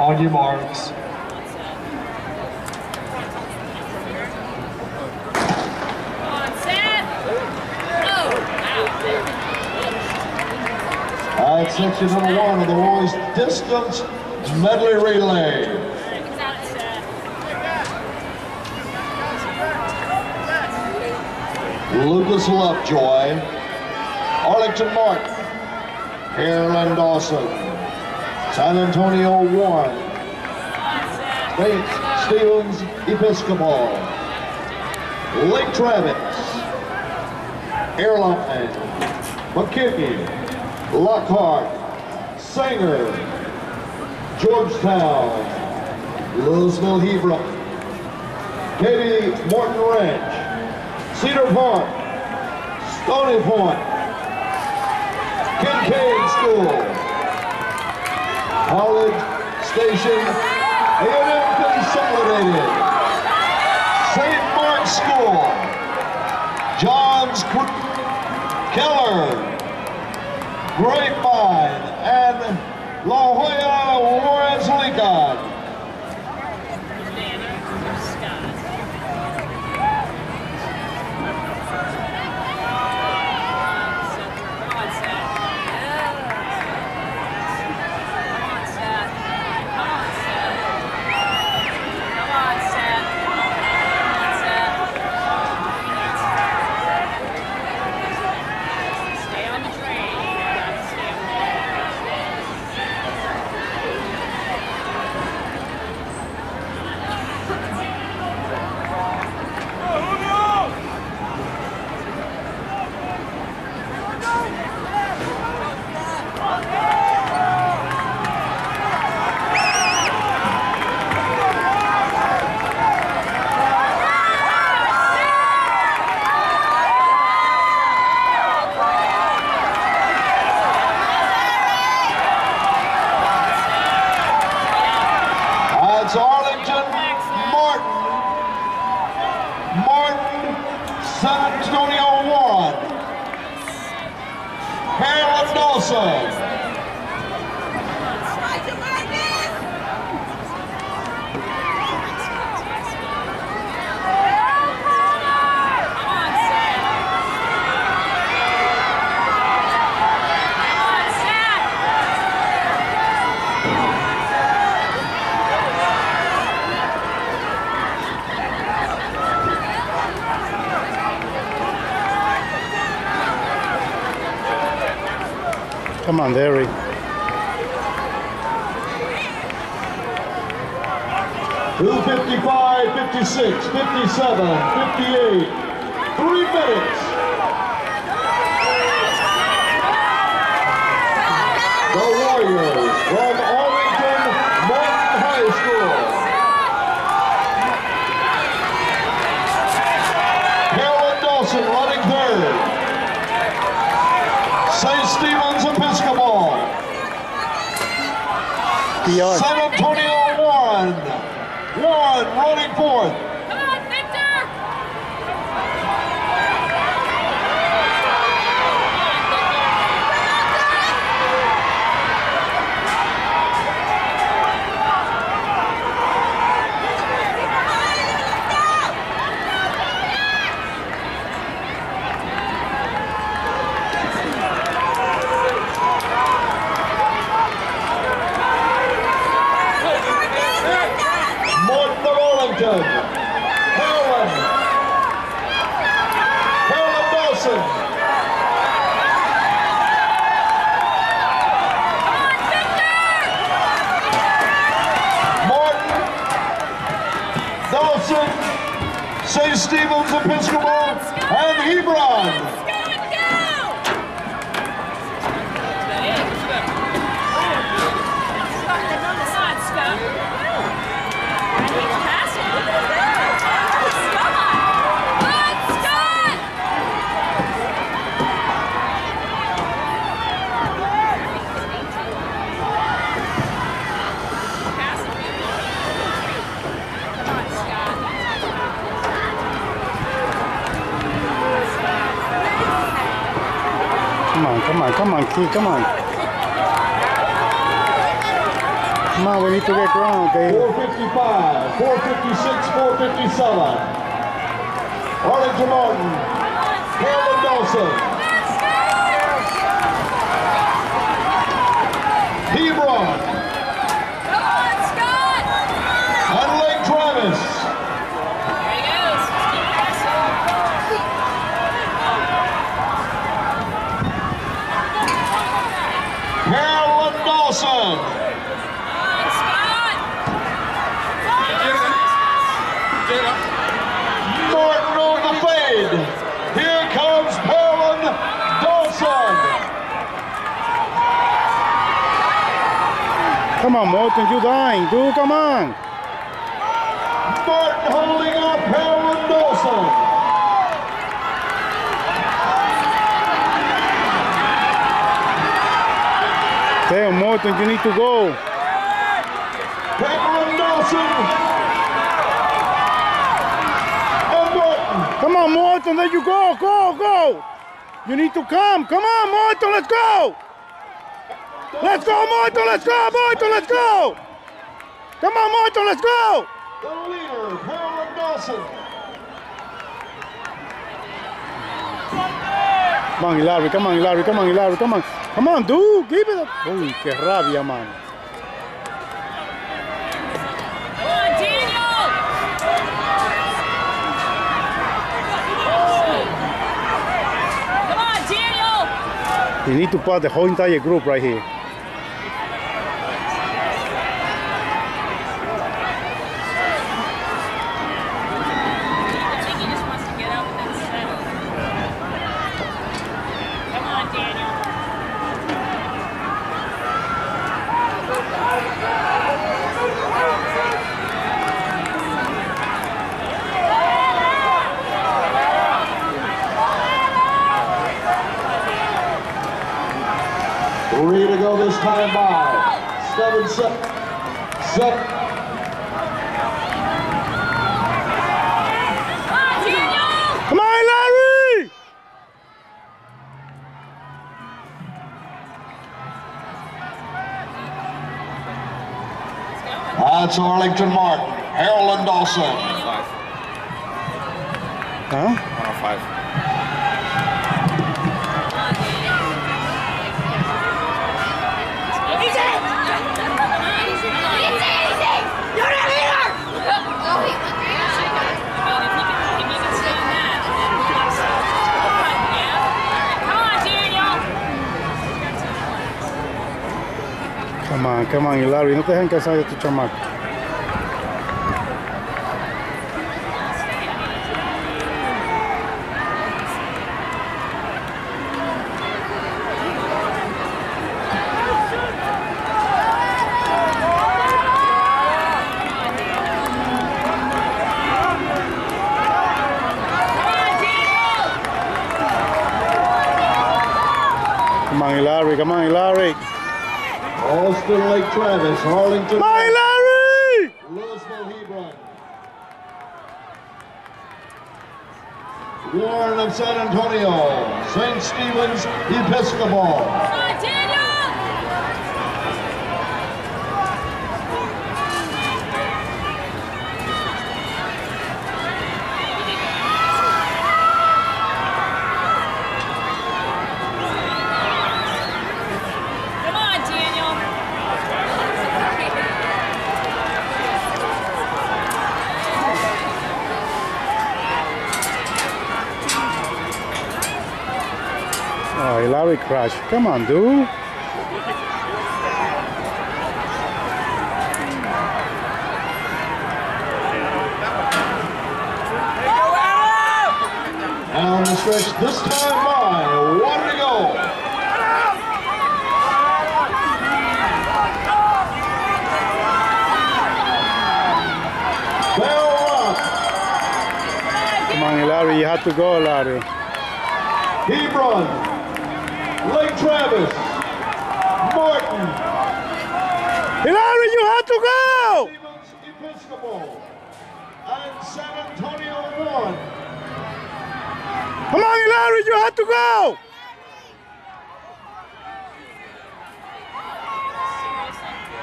On your marks. On set. Oh, All right, section number one of the boys distance medley relay. Lucas Lovejoy, Arlington Martin, Carolyn Dawson, San Antonio Warren, St. Stephen's Episcopal, Lake Travis, Airline, McKinney, Lockhart, Sanger, Georgetown, Lewisville Hebron, Katy Morton Ranch, Cedar Park, Stony Point, Kincaid School, College Station, A&M Consolidated, St. Mark's School, Johns Keller, Grapevine, and La Joya Juarez Lincoln. Danny. Scott. Come on, Seth. Come on, Seth. Come on, Seth. Come on, Seth. Come on, Seth. Stay on the train. Stay on the train. That's Arlington Martin. Martin, San Antonio Warren. Carolyn Dawson. Come on, Seth. Come on, Seth. Come on, Derry. Two fifty-five, fifty-six, fifty-seven, fifty-eight. Three minutes. The Warriors from Arlington Martin High School. Carolyn Dawson running third. St. Stephen's Episcopal. Beyond. San Antonio running fourth. Come on, Victor. Morton of Arlington. Carolyn. Carolyn Dawson. Morton. St. Stephen's Episcopal and Hebron. Let's go and go. Come on, Scott. He's passing. Come on. Come on, Scott. Come on, Scott. Come on, come on, come on, come on. We need to get ground, okay? 455, 456, 457. Arlington Martin, Carolyn Dawson, Hebron, Come on, Scott! and Lake Travis. There he goes. Keep pressing. Carolyn Dawson, Come on, Scott! Martin on the fade. Here comes Carolyn Dawson. Come on, Morton, you're dying, dude, come on. Martin holding up Carolyn Dawson. Damn, Morton, you need to go. Carolyn Dawson. Come on, Morton, there you go, go, go. You need to come. Come on, Morton, let's go. Let's go, Morton, let's go, Morton, let's go. Come on, Morton, let's go. The leader, Carolyn Dawson. Come on, Hilary, come on, Hilary, come on, Hilary, come on. Come on, dude, give it up. Uy, qué rabia, man. Come on, Daniel! Come on, Daniel! You need to pass the whole entire group right here. I think he just wants to get up and then settle. Come on, Daniel. Three to go this time by. Seven, seven, seven. Come on, Daniel! Come on, Hilary! That's Arlington Martin, Harold and Dawson. Five. Huh? 105. Come on, come on, Hilary, no te dejen cansar de tu chamaco. Come on, Hilary, come on, Hilary. Austin Lake Travis, Arlington, Come on, Hilary! Lewisville Hebron. Warren of San Antonio, St. Stephen's Episcopal. Come on, Daniel. Oh, Come on, dude. Down the stretch this time by, one to go. Come on, Hilary, you have to go, Hilary. Hebron, Lake Travis, Martin, Hilary, you have to go! Episcopal, and San Antonio Warren. Come on, Hilary, you have to go!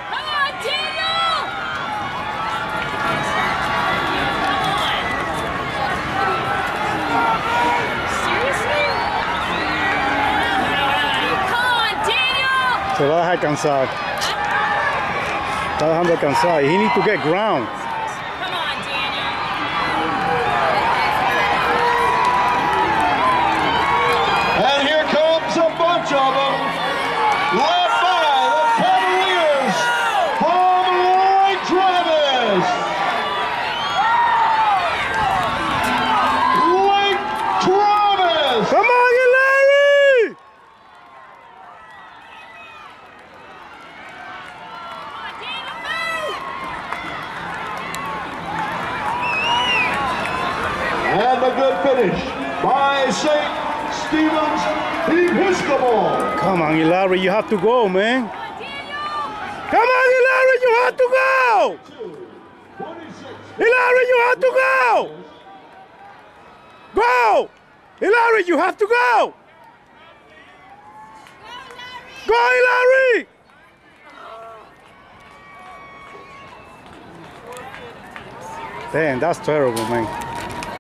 Come on, Daniel. Dejar cansado. Está dejando cansado. He need to get ground. Come on, Daniel. And here comes a bunch of them, led by the Cavaliers from Lloyd Travis. Lake Travis. Come on, Larry! And a good finish by St. Stephen's Episcopal. Come on, Larry, you have to go, man. Come on, Larry, you have to go! 26. Hilary, you have to go! Go! Hilary, you have to go! Go, Hilary! Damn, that's terrible, man.